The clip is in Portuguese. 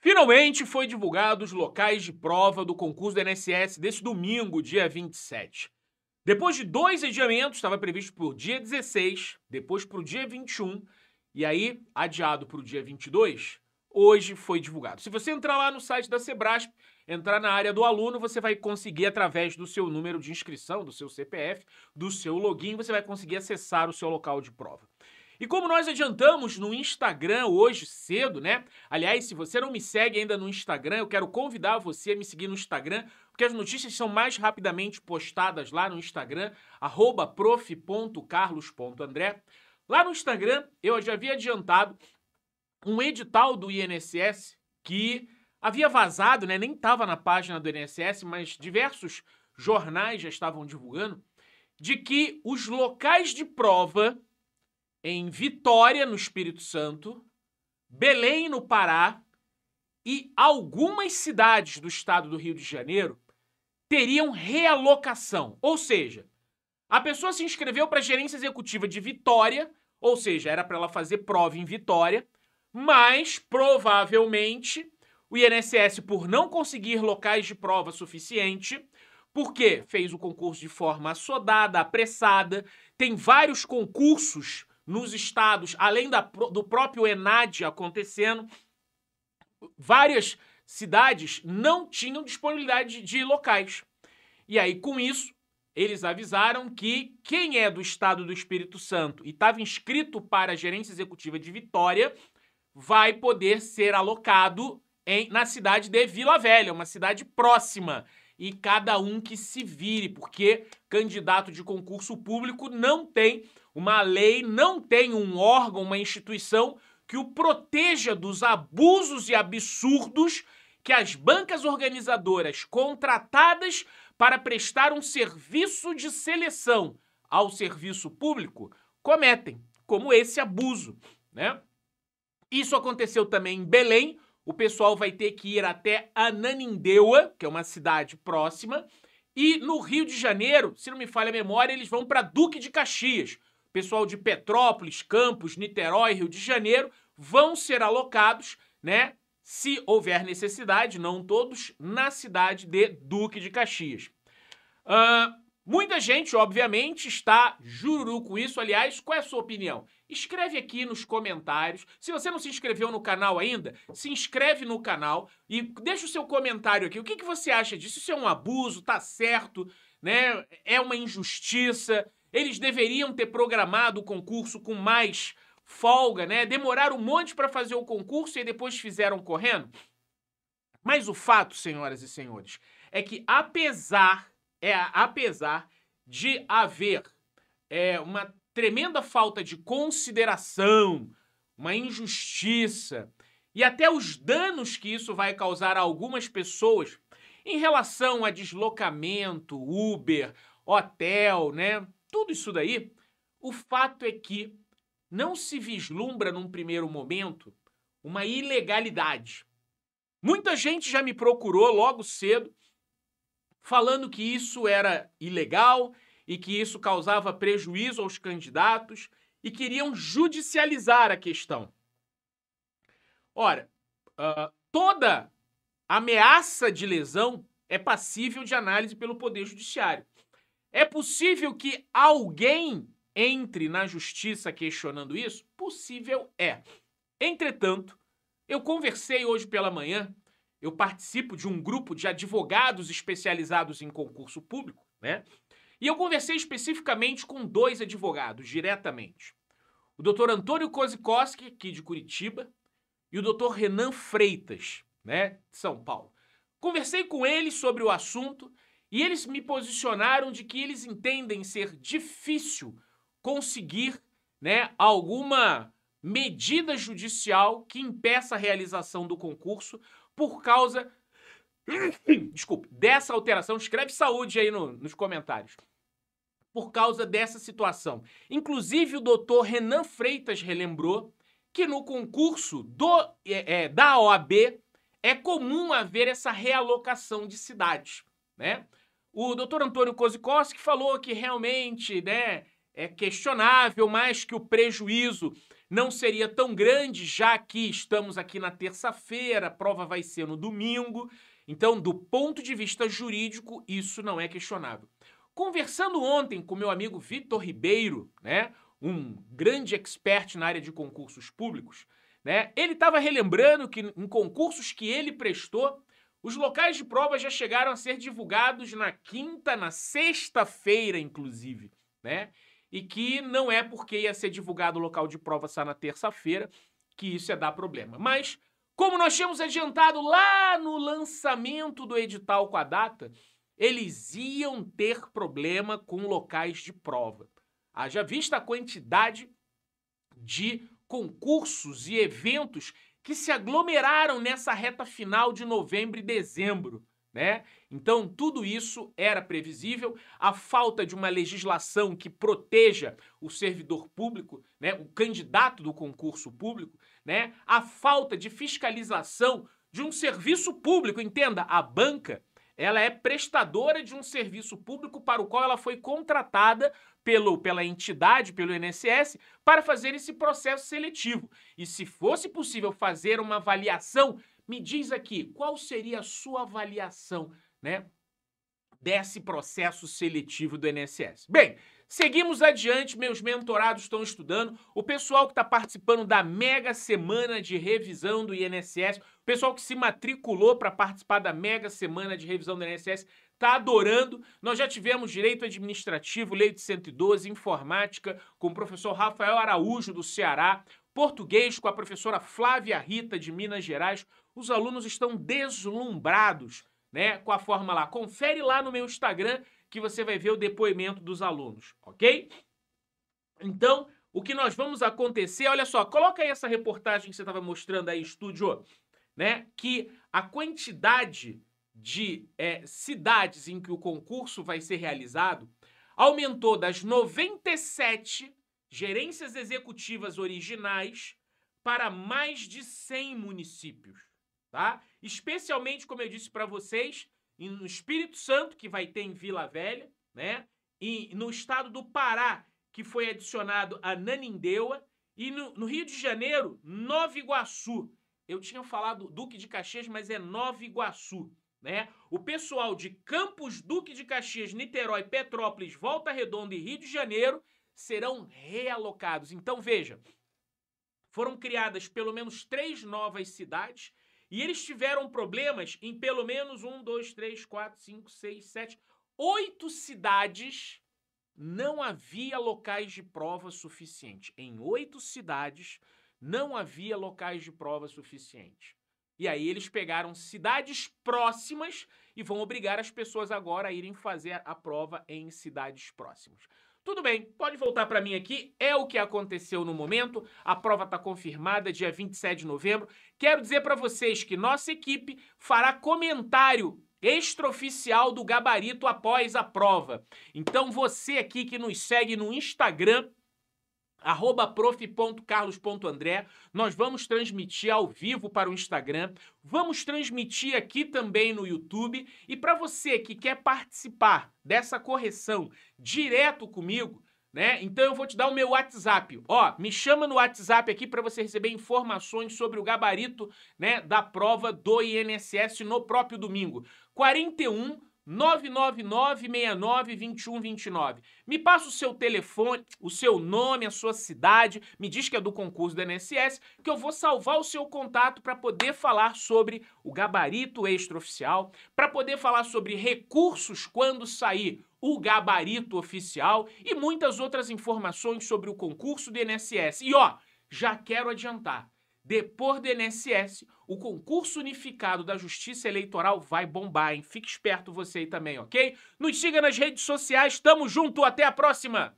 Finalmente foi divulgado os locais de prova do concurso do INSS desse domingo, dia 27. Depois de dois adiamentos, estava previsto para o dia 16, depois para o dia 21, e aí adiado para o dia 22, hoje foi divulgado. Se você entrar lá no site da Sebrasp, entrar na área do aluno, você vai conseguir, através do seu número de inscrição, do seu CPF, do seu login, você vai conseguir acessar o seu local de prova. E como nós adiantamos no Instagram hoje cedo, né? Aliás, se você não me segue ainda no Instagram, eu quero convidar você a me seguir no Instagram, porque as notícias são mais rapidamente postadas lá no Instagram, prof.carlos.andré. Lá no Instagram, eu já havia adiantado um edital do INSS que havia vazado, né? Nem estava na página do INSS, mas diversos jornais já estavam divulgando, de que os locais de prova em Vitória, no Espírito Santo, Belém, no Pará e algumas cidades do estado do Rio de Janeiro teriam realocação. Ou seja, a pessoa se inscreveu para a gerência executiva de Vitória, ou seja, era para ela fazer prova em Vitória, mas provavelmente o INSS, por não conseguir locais de prova suficiente, porque fez o concurso de forma assodada, apressada, tem vários concursos nos estados, além da, do próprio ENAD acontecendo, várias cidades não tinham disponibilidade de locais. E aí, com isso, eles avisaram que quem é do estado do Espírito Santo e estava inscrito para a gerência executiva de Vitória vai poder ser alocado em, na cidade de Vila Velha, uma cidade próxima. E cada um que se vire, porque candidato de concurso público não tem uma lei não tem um órgão, uma instituição que o proteja dos abusos e absurdos que as bancas organizadoras contratadas para prestar um serviço de seleção ao serviço público cometem, como esse abuso, né? Isso aconteceu também em Belém. O pessoal vai ter que ir até Ananindeua, que é uma cidade próxima, e no Rio de Janeiro, se não me falha a memória, eles vão para Duque de Caxias, pessoal de Petrópolis, Campos, Niterói, Rio de Janeiro, vão ser alocados, né? Se houver necessidade, não todos, na cidade de Duque de Caxias. Uh, muita gente, obviamente, está jururu com isso. Aliás, qual é a sua opinião? Escreve aqui nos comentários. Se você não se inscreveu no canal ainda, se inscreve no canal e deixa o seu comentário aqui. O que, que você acha disso? Isso é um abuso? Tá certo? Né? É uma injustiça? Eles deveriam ter programado o concurso com mais folga, né? Demoraram um monte para fazer o concurso e depois fizeram correndo. Mas o fato, senhoras e senhores, é que apesar é apesar de haver é, uma tremenda falta de consideração, uma injustiça e até os danos que isso vai causar a algumas pessoas em relação a deslocamento, Uber, hotel, né? Tudo isso daí, o fato é que não se vislumbra num primeiro momento uma ilegalidade. Muita gente já me procurou logo cedo falando que isso era ilegal e que isso causava prejuízo aos candidatos e queriam judicializar a questão. Ora, uh, toda ameaça de lesão é passível de análise pelo Poder Judiciário. É possível que alguém entre na justiça questionando isso? Possível é. Entretanto, eu conversei hoje pela manhã, eu participo de um grupo de advogados especializados em concurso público, né? E eu conversei especificamente com dois advogados, diretamente. O doutor Antônio Kozikoski, aqui de Curitiba, e o doutor Renan Freitas, né, de São Paulo. Conversei com eles sobre o assunto e eles me posicionaram de que eles entendem ser difícil conseguir né, alguma medida judicial que impeça a realização do concurso por causa desculpe, dessa alteração. Escreve saúde aí no, nos comentários. Por causa dessa situação. Inclusive, o doutor Renan Freitas relembrou que no concurso do, é, é, da OAB é comum haver essa realocação de cidades né? O doutor Antônio Kozikowski falou que realmente, né, é questionável, mas que o prejuízo não seria tão grande, já que estamos aqui na terça-feira, a prova vai ser no domingo. Então, do ponto de vista jurídico, isso não é questionável. Conversando ontem com meu amigo Vitor Ribeiro, né, um grande expert na área de concursos públicos, né, ele estava relembrando que em concursos que ele prestou, os locais de prova já chegaram a ser divulgados na quinta, na sexta-feira, inclusive, né? E que não é porque ia ser divulgado o local de prova só na terça-feira que isso ia dar problema. Mas, como nós tínhamos adiantado lá no lançamento do edital com a data, eles iam ter problema com locais de prova. Haja vista a quantidade de concursos e eventos que se aglomeraram nessa reta final de novembro e dezembro. Né? Então, tudo isso era previsível. A falta de uma legislação que proteja o servidor público, né? o candidato do concurso público, né? a falta de fiscalização de um serviço público, entenda, a banca ela é prestadora de um serviço público para o qual ela foi contratada pelo, pela entidade, pelo INSS, para fazer esse processo seletivo. E se fosse possível fazer uma avaliação, me diz aqui, qual seria a sua avaliação, né? Desse processo seletivo do INSS. Bem, Seguimos adiante, meus mentorados estão estudando, o pessoal que está participando da mega semana de revisão do INSS, o pessoal que se matriculou para participar da mega semana de revisão do INSS, está adorando. Nós já tivemos direito administrativo, lei de 112, informática, com o professor Rafael Araújo, do Ceará, português com a professora Flávia Rita, de Minas Gerais. Os alunos estão deslumbrados né, com a forma lá. Confere lá no meu Instagram que você vai ver o depoimento dos alunos, ok? Então, o que nós vamos acontecer, olha só, coloca aí essa reportagem que você estava mostrando aí, estúdio, né? Que a quantidade de é, cidades em que o concurso vai ser realizado aumentou das 97 gerências executivas originais para mais de 100 municípios, tá? Especialmente, como eu disse para vocês, no Espírito Santo, que vai ter em Vila Velha, né? E no estado do Pará, que foi adicionado a Nanindeua, e no, no Rio de Janeiro, Nova Iguaçu. Eu tinha falado Duque de Caxias, mas é Nova Iguaçu, né? O pessoal de Campos, Duque de Caxias, Niterói, Petrópolis, Volta Redonda e Rio de Janeiro serão realocados. Então, veja, foram criadas pelo menos três novas cidades e eles tiveram problemas em pelo menos um, dois, três, quatro, cinco, seis, sete, oito cidades. Não havia locais de prova suficiente. Em oito cidades não havia locais de prova suficiente. E aí eles pegaram cidades próximas e vão obrigar as pessoas agora a irem fazer a prova em cidades próximas. Tudo bem, pode voltar para mim aqui, é o que aconteceu no momento, a prova está confirmada, dia 27 de novembro. Quero dizer para vocês que nossa equipe fará comentário extraoficial do gabarito após a prova. Então você aqui que nos segue no Instagram, arroba prof.carlos.andré. Nós vamos transmitir ao vivo para o Instagram, vamos transmitir aqui também no YouTube. E para você que quer participar dessa correção direto comigo, né? Então eu vou te dar o meu WhatsApp. Ó, me chama no WhatsApp aqui para você receber informações sobre o gabarito, né, da prova do INSS no próprio domingo. 41 999692129. Me passa o seu telefone, o seu nome, a sua cidade, me diz que é do concurso do INSS, que eu vou salvar o seu contato para poder falar sobre o gabarito extraoficial, para poder falar sobre recursos quando sair o gabarito oficial e muitas outras informações sobre o concurso do INSS. E ó, já quero adiantar, depois do INSS, o concurso unificado da Justiça Eleitoral vai bombar, hein? Fique esperto você aí também, ok? Nos siga nas redes sociais, tamo junto, até a próxima!